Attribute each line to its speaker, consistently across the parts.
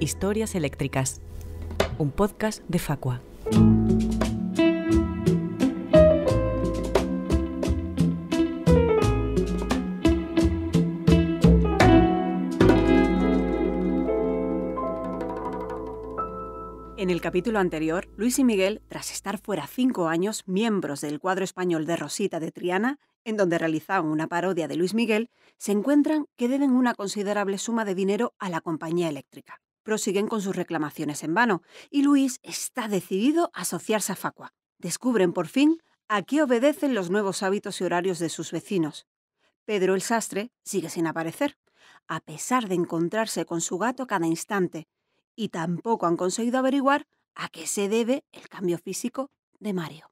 Speaker 1: Historias Eléctricas. Un podcast de Facua.
Speaker 2: En el capítulo anterior, Luis y Miguel, tras estar fuera cinco años, miembros del cuadro español de Rosita de Triana, en donde realizaban una parodia de Luis Miguel, se encuentran que deben una considerable suma de dinero a la compañía eléctrica. Prosiguen con sus reclamaciones en vano y Luis está decidido a asociarse a Facua. Descubren por fin a qué obedecen los nuevos hábitos y horarios de sus vecinos. Pedro el sastre sigue sin aparecer, a pesar de encontrarse con su gato cada instante, y tampoco han conseguido averiguar a qué se debe el cambio físico de Mario.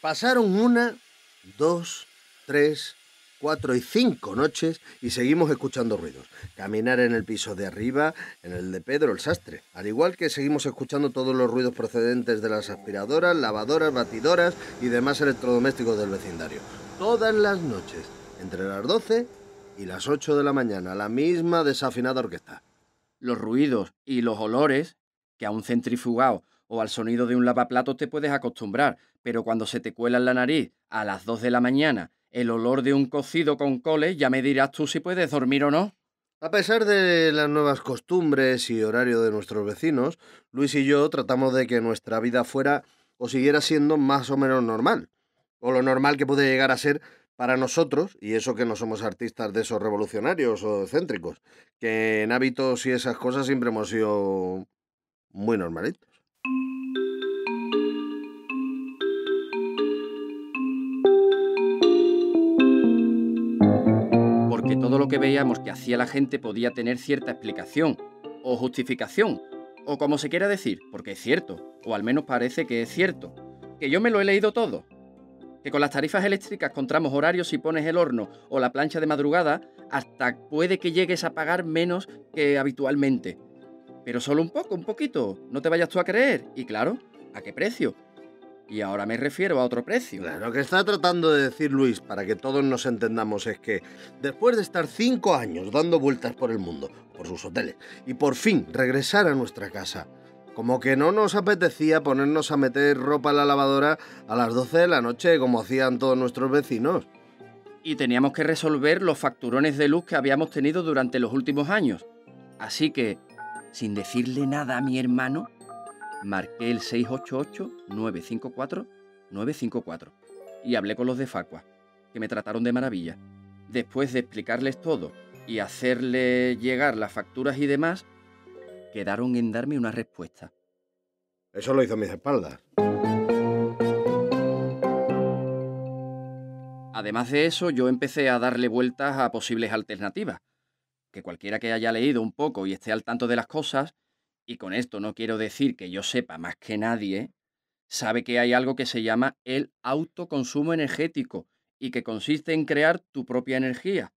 Speaker 3: Pasaron una, dos, tres, cuatro y cinco noches y seguimos escuchando ruidos. Caminar en el piso de arriba, en el de Pedro el sastre. Al igual que seguimos escuchando todos los ruidos procedentes de las aspiradoras, lavadoras, batidoras y demás electrodomésticos del vecindario. Todas las noches, entre las 12 y las 8 de la mañana, la misma desafinada orquesta.
Speaker 4: Los ruidos y los olores que a un centrifugado o al sonido de un lavaplatos te puedes acostumbrar, pero cuando se te cuela en la nariz a las 2 de la mañana el olor de un cocido con coles, ya me dirás tú si puedes dormir o no.
Speaker 3: A pesar de las nuevas costumbres y horario de nuestros vecinos, Luis y yo tratamos de que nuestra vida fuera o siguiera siendo más o menos normal, o lo normal que puede llegar a ser para nosotros, y eso que no somos artistas de esos revolucionarios o excéntricos, que en hábitos y esas cosas siempre hemos sido muy normalitos.
Speaker 4: Porque todo lo que veíamos que hacía la gente podía tener cierta explicación, o justificación, o como se quiera decir, porque es cierto, o al menos parece que es cierto, que yo me lo he leído todo, que con las tarifas eléctricas contamos horarios si pones el horno o la plancha de madrugada, hasta puede que llegues a pagar menos que habitualmente. Pero solo un poco, un poquito, no te vayas tú a creer. Y claro, ¿a qué precio? Y ahora me refiero a otro precio.
Speaker 3: Lo que está tratando de decir Luis, para que todos nos entendamos, es que después de estar cinco años dando vueltas por el mundo, por sus hoteles, y por fin regresar a nuestra casa, como que no nos apetecía ponernos a meter ropa en la lavadora a las 12 de la noche, como hacían todos nuestros vecinos.
Speaker 4: Y teníamos que resolver los facturones de luz que habíamos tenido durante los últimos años. Así que, sin decirle nada a mi hermano, marqué el 688-954-954 y hablé con los de Facua, que me trataron de maravilla. Después de explicarles todo y hacerle llegar las facturas y demás, quedaron en darme una respuesta.
Speaker 3: Eso lo hizo a mis espaldas.
Speaker 4: Además de eso, yo empecé a darle vueltas a posibles alternativas. Que cualquiera que haya leído un poco y esté al tanto de las cosas, y con esto no quiero decir que yo sepa más que nadie, sabe que hay algo que se llama el autoconsumo energético y que consiste en crear tu propia energía.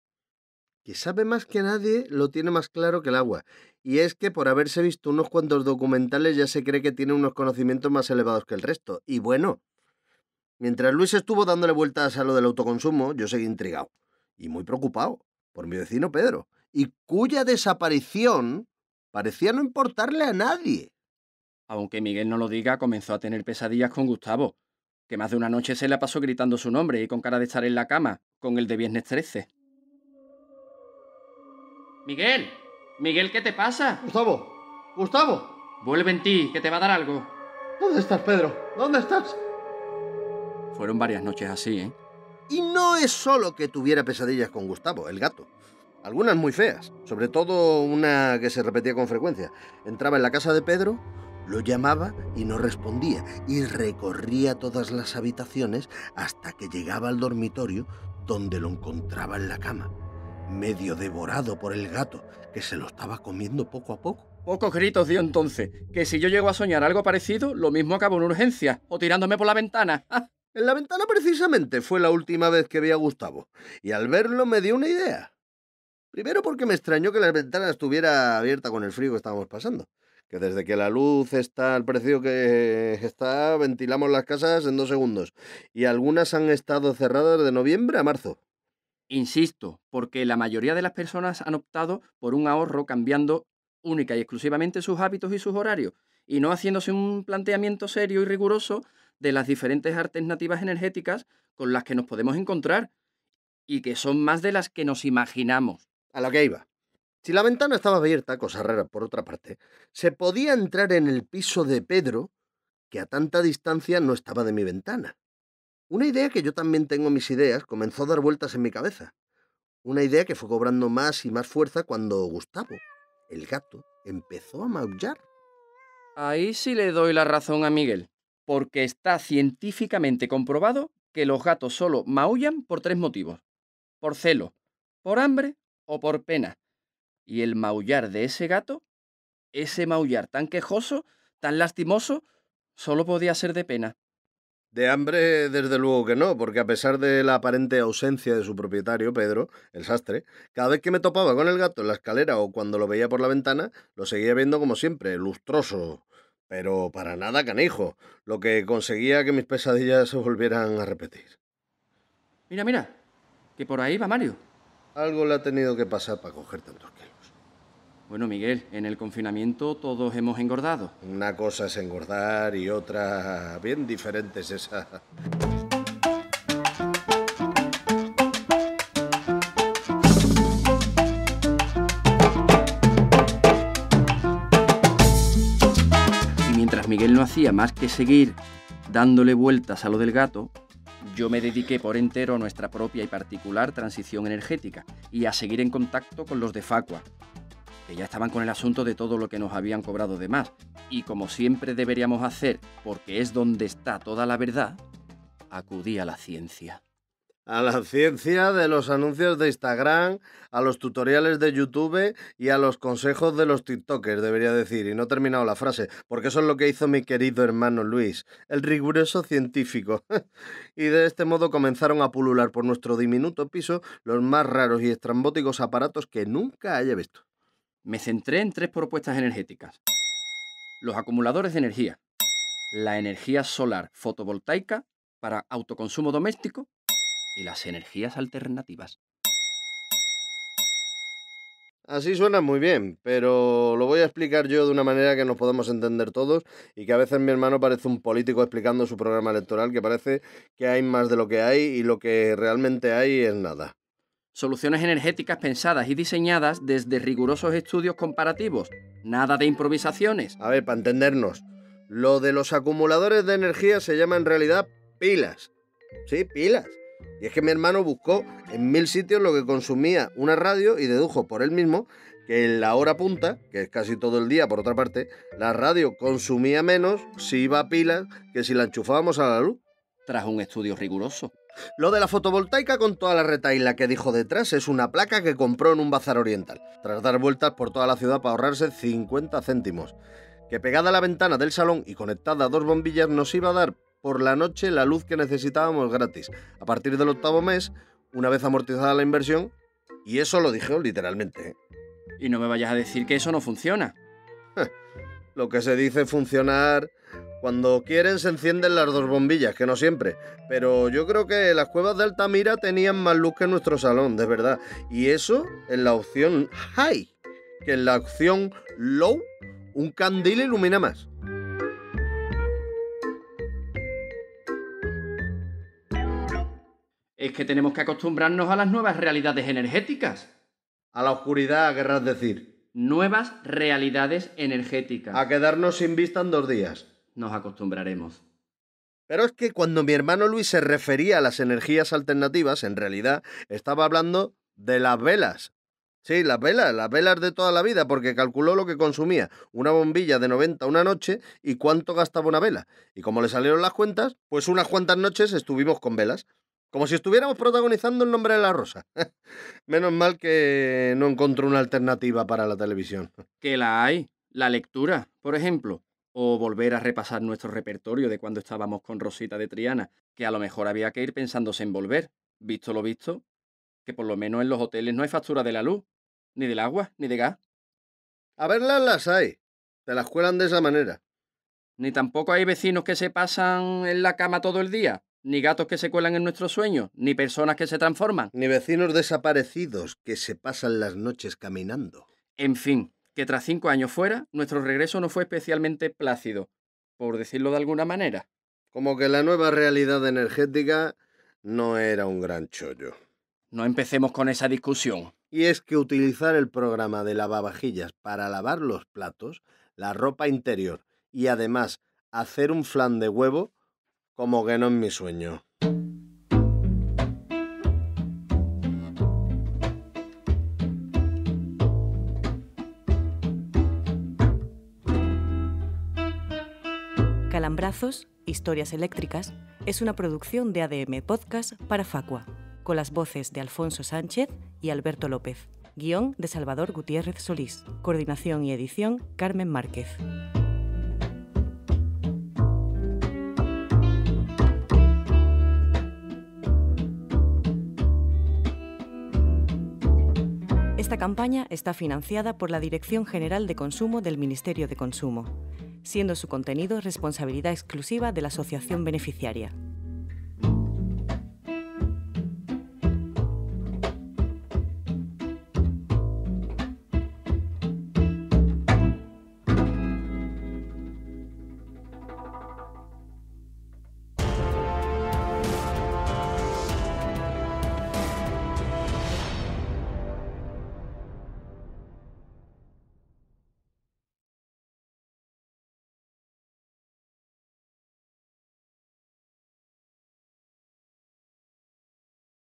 Speaker 3: Que sabe más que nadie lo tiene más claro que el agua. Y es que por haberse visto unos cuantos documentales ya se cree que tiene unos conocimientos más elevados que el resto. Y bueno, mientras Luis estuvo dándole vueltas a lo del autoconsumo, yo seguí intrigado y muy preocupado por mi vecino Pedro, y cuya desaparición parecía no importarle a nadie.
Speaker 4: Aunque Miguel no lo diga, comenzó a tener pesadillas con Gustavo, que más de una noche se la pasó gritando su nombre y con cara de estar en la cama, con el de viernes 13. Miguel, Miguel, ¿qué te pasa?
Speaker 3: Gustavo, Gustavo.
Speaker 4: Vuelve en ti, que te va a dar algo.
Speaker 3: ¿Dónde estás, Pedro? ¿Dónde estás?
Speaker 4: Fueron varias noches así, ¿eh?
Speaker 3: Y no es solo que tuviera pesadillas con Gustavo, el gato. Algunas muy feas, sobre todo una que se repetía con frecuencia. Entraba en la casa de Pedro, lo llamaba y no respondía, y recorría todas las habitaciones hasta que llegaba al dormitorio donde lo encontraba en la cama medio devorado por el gato, que se lo estaba comiendo poco a poco.
Speaker 4: Pocos gritos dio entonces, que si yo llego a soñar algo parecido, lo mismo acabo en urgencia, o tirándome por la ventana.
Speaker 3: En la ventana precisamente fue la última vez que vi a Gustavo, y al verlo me dio una idea. Primero porque me extrañó que la ventana estuviera abierta con el frío que estábamos pasando. Que desde que la luz está al precio que está, ventilamos las casas en dos segundos. Y algunas han estado cerradas de noviembre a marzo.
Speaker 4: Insisto, porque la mayoría de las personas han optado por un ahorro cambiando única y exclusivamente sus hábitos y sus horarios, y no haciéndose un planteamiento serio y riguroso de las diferentes alternativas energéticas con las que nos podemos encontrar, y que son más de las que nos imaginamos.
Speaker 3: A lo que iba. Si la ventana estaba abierta, cosa rara por otra parte, se podía entrar en el piso de Pedro, que a tanta distancia no estaba de mi ventana. Una idea que yo también tengo mis ideas comenzó a dar vueltas en mi cabeza. Una idea que fue cobrando más y más fuerza cuando Gustavo, el gato, empezó a maullar.
Speaker 4: Ahí sí le doy la razón a Miguel, porque está científicamente comprobado que los gatos solo maullan por tres motivos. Por celo, por hambre o por pena. Y el maullar de ese gato, ese maullar tan quejoso, tan lastimoso, solo podía ser de pena.
Speaker 3: De hambre, desde luego que no, porque a pesar de la aparente ausencia de su propietario, Pedro, el sastre, cada vez que me topaba con el gato en la escalera o cuando lo veía por la ventana, lo seguía viendo como siempre, lustroso, pero para nada canijo, lo que conseguía que mis pesadillas se volvieran a repetir.
Speaker 4: Mira, mira, que por ahí va Mario.
Speaker 3: Algo le ha tenido que pasar para coger tantos kilos.
Speaker 4: Bueno, Miguel, en el confinamiento todos hemos engordado.
Speaker 3: Una cosa es engordar y otra bien diferente es esa.
Speaker 4: Y mientras Miguel no hacía más que seguir dándole vueltas a lo del gato, yo me dediqué por entero a nuestra propia y particular transición energética y a seguir en contacto con los de Facua, ya estaban con el asunto de todo lo que nos habían cobrado de más. Y como siempre deberíamos hacer, porque es donde está toda la verdad, acudí a la ciencia.
Speaker 3: A la ciencia de los anuncios de Instagram, a los tutoriales de YouTube y a los consejos de los TikTokers, debería decir, y no he terminado la frase, porque eso es lo que hizo mi querido hermano Luis, el riguroso científico. y de este modo comenzaron a pulular por nuestro diminuto piso los más raros y estrambóticos aparatos que nunca haya visto.
Speaker 4: Me centré en tres propuestas energéticas. Los acumuladores de energía, la energía solar fotovoltaica para autoconsumo doméstico y las energías alternativas.
Speaker 3: Así suena muy bien, pero lo voy a explicar yo de una manera que nos podamos entender todos y que a veces mi hermano parece un político explicando su programa electoral, que parece que hay más de lo que hay y lo que realmente hay es nada.
Speaker 4: Soluciones energéticas pensadas y diseñadas desde rigurosos estudios comparativos. Nada de improvisaciones.
Speaker 3: A ver, para entendernos, lo de los acumuladores de energía se llama en realidad pilas. Sí, pilas. Y es que mi hermano buscó en mil sitios lo que consumía una radio y dedujo por él mismo que en la hora punta, que es casi todo el día por otra parte, la radio consumía menos si iba a pilas que si la enchufábamos a la luz.
Speaker 4: Tras un estudio riguroso.
Speaker 3: Lo de la fotovoltaica con toda la retaila que dijo detrás es una placa que compró en un bazar oriental, tras dar vueltas por toda la ciudad para ahorrarse 50 céntimos. Que pegada a la ventana del salón y conectada a dos bombillas nos iba a dar por la noche la luz que necesitábamos gratis. A partir del octavo mes, una vez amortizada la inversión, y eso lo dijo literalmente. ¿eh?
Speaker 4: Y no me vayas a decir que eso no funciona.
Speaker 3: Lo que se dice funcionar cuando quieren se encienden las dos bombillas, que no siempre. Pero yo creo que las cuevas de Altamira tenían más luz que nuestro salón, de verdad. Y eso en la opción high. Que en la opción low, un candil ilumina más.
Speaker 4: Es que tenemos que acostumbrarnos a las nuevas realidades energéticas.
Speaker 3: A la oscuridad, querrás decir.
Speaker 4: Nuevas realidades energéticas.
Speaker 3: A quedarnos sin vista en dos días.
Speaker 4: Nos acostumbraremos.
Speaker 3: Pero es que cuando mi hermano Luis se refería a las energías alternativas, en realidad estaba hablando de las velas. Sí, las velas, las velas de toda la vida, porque calculó lo que consumía una bombilla de 90 una noche y cuánto gastaba una vela. Y como le salieron las cuentas, pues unas cuantas noches estuvimos con velas. Como si estuviéramos protagonizando el nombre de la rosa. Menos mal que no encontró una alternativa para la televisión.
Speaker 4: Que la hay. La lectura, por ejemplo. O volver a repasar nuestro repertorio de cuando estábamos con Rosita de Triana, que a lo mejor había que ir pensándose en volver. Visto lo visto, que por lo menos en los hoteles no hay factura de la luz, ni del agua, ni de gas.
Speaker 3: A verlas las hay. Te las cuelan de esa manera.
Speaker 4: Ni tampoco hay vecinos que se pasan en la cama todo el día, Ni gatos que se cuelan en nuestros sueños, ni personas que se transforman.
Speaker 3: Ni vecinos desaparecidos que se pasan las noches caminando.
Speaker 4: En fin, que tras cinco años fuera, nuestro regreso no fue especialmente plácido, por decirlo de alguna manera.
Speaker 3: Como que la nueva realidad energética no era un gran chollo.
Speaker 4: No empecemos con esa discusión.
Speaker 3: Y es que utilizar el programa de lavavajillas para lavar los platos, la ropa interior y además hacer un flan de huevo, como que no es mi sueño.
Speaker 1: Calambrazos, Historias Eléctricas, es una producción de ADM Podcast para Facua, con las voces de Alfonso Sánchez y Alberto López. Guión de Salvador Gutiérrez Solís. Coordinación y edición Carmen Márquez. Esta campaña está financiada por la Dirección General de Consumo del Ministerio de Consumo, siendo su contenido responsabilidad exclusiva de la asociación beneficiaria.